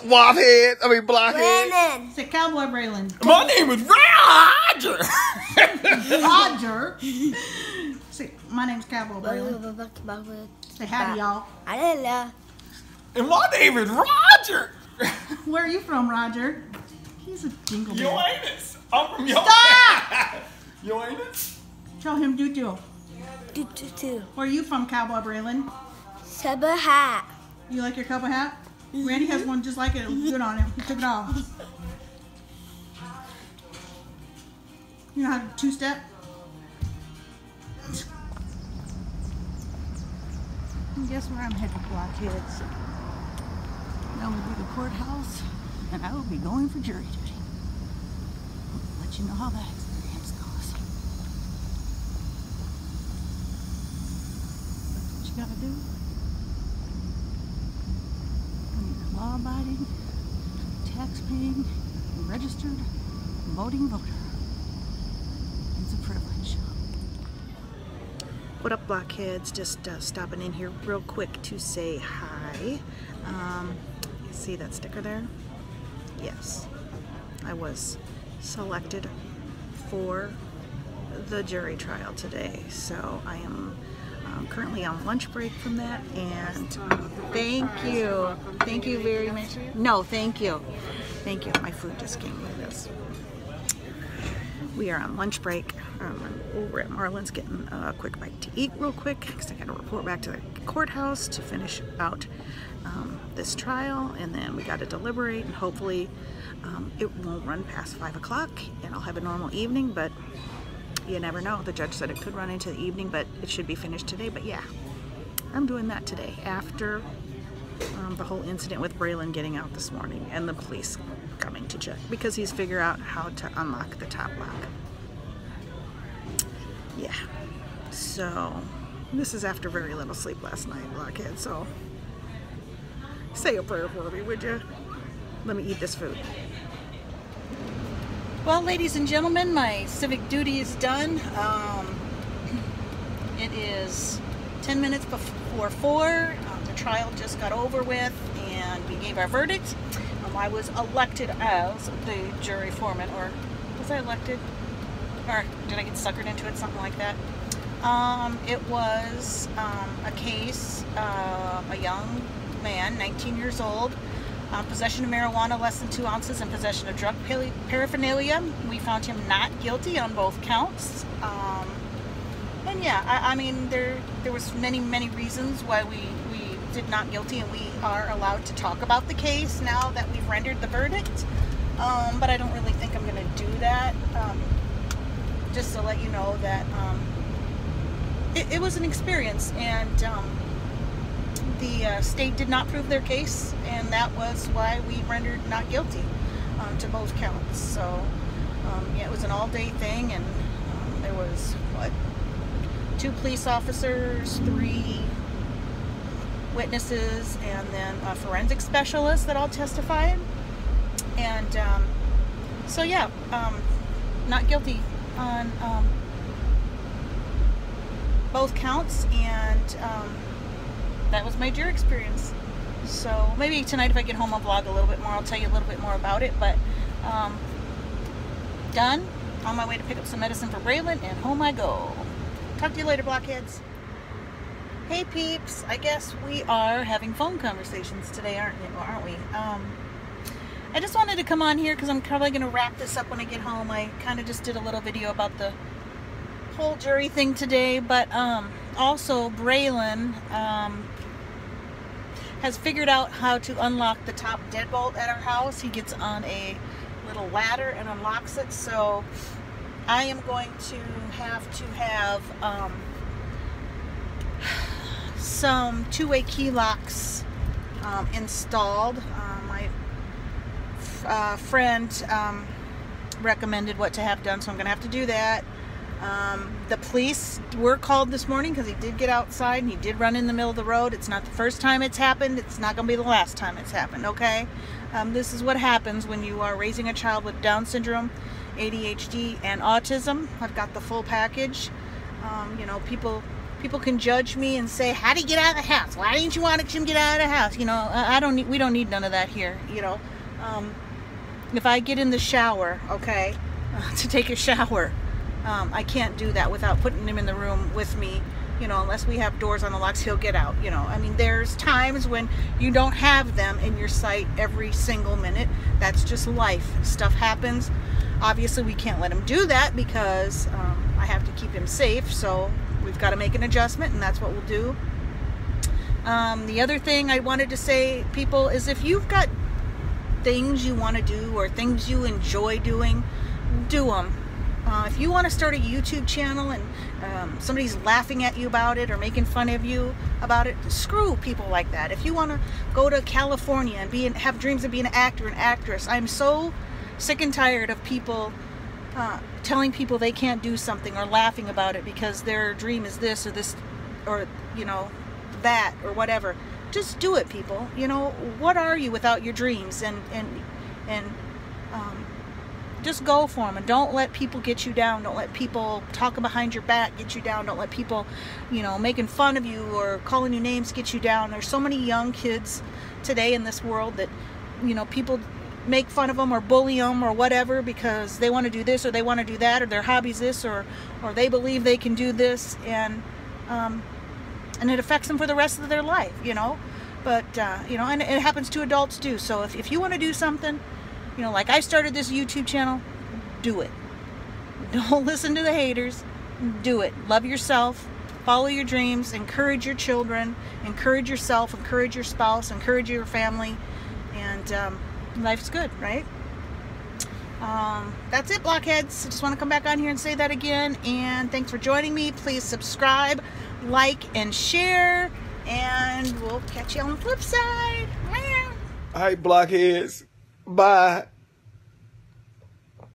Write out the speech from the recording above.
up, wobhead? I mean, blockhead. Brandon. Say Cowboy Braylon. My name is Roger. Roger. Say, my name's Cowboy Braylon. Say howdy, y'all. Hello. and my name is Roger. Where are you from, Roger? He's a jingle bell. Yoannis. I'm from Yoannis. Stop! Yoannis. Tell him do do. Do do do. Where are you from, Cowboy Braylon? Saba hat. You like your cowboy hat? Randy has one just like it. It good on him. He took it off. You know how to two step? Guess where I'm headed, blockheads? That will be the courthouse, and I will be going for jury duty. I'll let you know how that experience goes. That's what you gotta do. when you're a law-abiding, tax-paying, registered voting voter. It's a privilege. What up, blockheads? Just uh, stopping in here real quick to say hi. Um, see that sticker there? Yes, I was selected for the jury trial today, so I am um, currently on lunch break from that. And thank you, thank you very much. No, thank you, thank you. My food just came with this. We are on lunch break. Um, over at Marlin's getting a quick bite to eat real quick because I got to report back to the courthouse to finish out um, this trial and then we got to deliberate and hopefully um, it won't run past 5 o'clock and I'll have a normal evening but you never know. The judge said it could run into the evening but it should be finished today but yeah I'm doing that today after um, the whole incident with Braylon getting out this morning and the police coming to check because he's figured out how to unlock the top lock. Yeah. So this is after very little sleep last night, blockhead. So say a prayer for me, would you? Let me eat this food. Well, ladies and gentlemen, my civic duty is done. Um, it is 10 minutes before 4. Um, the trial just got over with and we gave our verdict. Um, I was elected as the jury foreman, or was I elected? Or did I get suckered into it? Something like that. Um, it was um, a case, uh, a young man, 19 years old, uh, possession of marijuana less than two ounces and possession of drug paraphernalia. We found him not guilty on both counts. Um, and yeah, I, I mean, there there was many many reasons why we we did not guilty, and we are allowed to talk about the case now that we've rendered the verdict. Um, but I don't really think I'm going to do that. Um, just to let you know that um, it, it was an experience, and um, the uh, state did not prove their case, and that was why we rendered not guilty um, to both counts. So um, yeah, it was an all-day thing, and um, there was what two police officers, three witnesses, and then a forensic specialist that all testified. And um, so yeah, um, not guilty on um, both counts, and that was my jury experience. So maybe tonight, if I get home, I'll vlog a little bit more. I'll tell you a little bit more about it. But um, done. On my way to pick up some medicine for Braylon, and home I go. Talk to you later, blockheads. Hey peeps, I guess we are having phone conversations today, aren't we? Aren't we? Um, I just wanted to come on here because I'm probably going to wrap this up when I get home. I kind of just did a little video about the whole jury thing today, but um, also Braylon um, has figured out how to unlock the top deadbolt at our house. He gets on a little ladder and unlocks it. So I am going to have to have um, some two-way key locks um, installed. Uh, my uh, friend um, recommended what to have done, so I'm going to have to do that. Um, the police were called this morning because he did get outside and he did run in the middle of the road. It's not the first time it's happened. It's not going to be the last time it's happened, okay? Um, this is what happens when you are raising a child with Down syndrome, ADHD, and autism. I've got the full package. Um, you know, people people can judge me and say, "How do you get out of the house? Why didn't you want him to get out of the house?" You know, I don't need. We don't need none of that here. You know, um, if I get in the shower, okay, to take a shower, um, I can't do that without putting him in the room with me. You know, unless we have doors on the locks, he'll get out. You know, I mean, there's times when you don't have them in your sight every single minute. That's just life. Stuff happens. Obviously, we can't let him do that because um, I have to keep him safe. So we've got to make an adjustment, and that's what we'll do. Um, the other thing I wanted to say, people, is if you've got things you want to do or things you enjoy doing, do them. Uh, if you want to start a YouTube channel and um, somebody's laughing at you about it or making fun of you about it, screw people like that. If you want to go to California and be have dreams of being an actor and actress, I'm so sick and tired of people uh, telling people they can't do something or laughing about it because their dream is this or this or you know that or whatever. Just do it, people. You know what are you without your dreams and and and um, just go for them and don't let people get you down. Don't let people talking behind your back get you down. Don't let people you know making fun of you or calling you names get you down. There's so many young kids today in this world that you know people make fun of them or bully them or whatever because they want to do this or they want to do that or their hobbies this or or they believe they can do this and um, and it affects them for the rest of their life you know? But uh, you know and it happens to adults too. So if, if you want to do something you know, like I started this YouTube channel, do it. Don't listen to the haters. Do it. Love yourself. Follow your dreams. Encourage your children. Encourage yourself. Encourage your spouse. Encourage your family. And um, life's good, right? Um, that's it, blockheads. I just want to come back on here and say that again. And thanks for joining me. Please subscribe, like, and share. And we'll catch you on the flip side. Hi, blockheads. Bye.